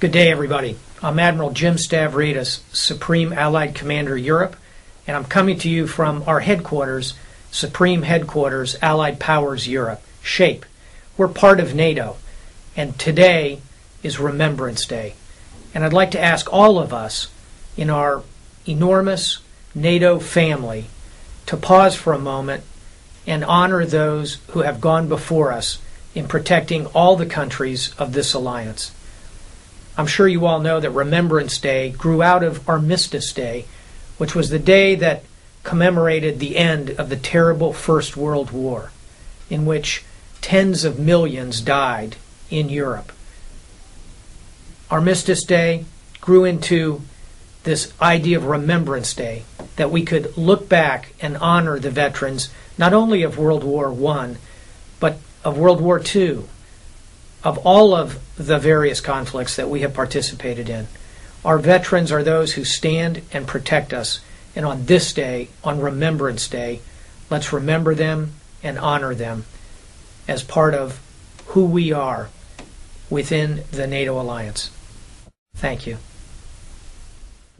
Good day, everybody. I'm Admiral Jim Stavridis, Supreme Allied Commander Europe, and I'm coming to you from our headquarters, Supreme Headquarters Allied Powers Europe, SHAPE. We're part of NATO, and today is Remembrance Day. And I'd like to ask all of us in our enormous NATO family to pause for a moment and honor those who have gone before us in protecting all the countries of this alliance. I'm sure you all know that Remembrance Day grew out of Armistice Day, which was the day that commemorated the end of the terrible First World War, in which tens of millions died in Europe. Armistice Day grew into this idea of Remembrance Day, that we could look back and honor the veterans not only of World War I, but of World War II, of all of the various conflicts that we have participated in. Our veterans are those who stand and protect us. And on this day, on Remembrance Day, let's remember them and honor them as part of who we are within the NATO alliance. Thank you.